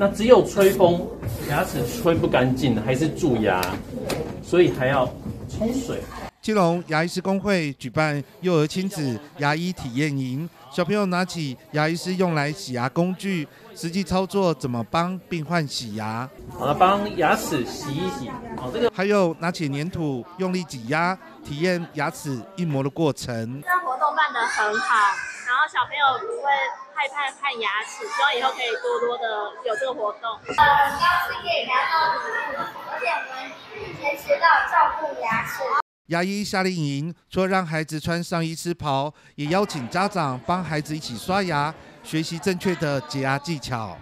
那只有吹风，牙齿吹不干净，还是蛀牙，所以还要冲水。基隆牙医师工会举办幼儿亲子牙医体验营，小朋友拿起牙医师用来洗牙工具，实际操作怎么帮病患洗牙。好了，帮牙齿洗一洗。好，这个还有拿起粘土用力挤压，体验牙齿印磨的过程。这活动办得很好，然后小朋友不会害怕看牙齿，希望以后可以多多的有这个活动。呃，高兴可以聊到礼物，而且我们学习到照顾牙齿。牙医夏令营除了让孩子穿上医师袍，也邀请家长帮孩子一起刷牙，学习正确的洁牙技巧。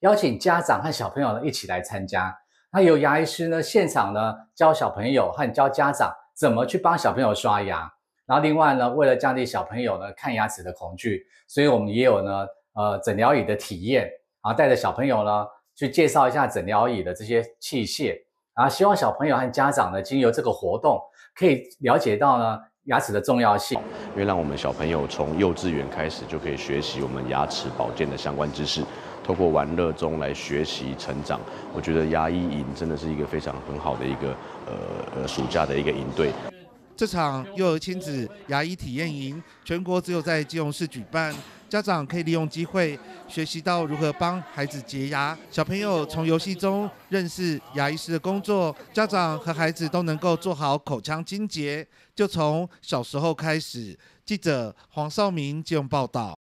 邀请家长和小朋友呢一起来参加，那由牙医师呢现场呢教小朋友和教家长怎么去帮小朋友刷牙。然后另外呢，为了降低小朋友呢看牙齿的恐惧，所以我们也有呢呃诊疗椅的体验，然后带着小朋友呢去介绍一下诊疗椅的这些器械，然后希望小朋友和家长呢经由这个活动。可以了解到呢牙齿的重要性，因为让我们小朋友从幼稚园开始就可以学习我们牙齿保健的相关知识，透过玩乐中来学习成长。我觉得牙医营真的是一个非常很好的一个呃呃暑假的一个营队。这场幼儿亲子牙医体验营，全国只有在基隆市举办。家长可以利用机会学习到如何帮孩子洁牙，小朋友从游戏中认识牙医师的工作，家长和孩子都能够做好口腔清洁，就从小时候开始。记者黄少明借用报道。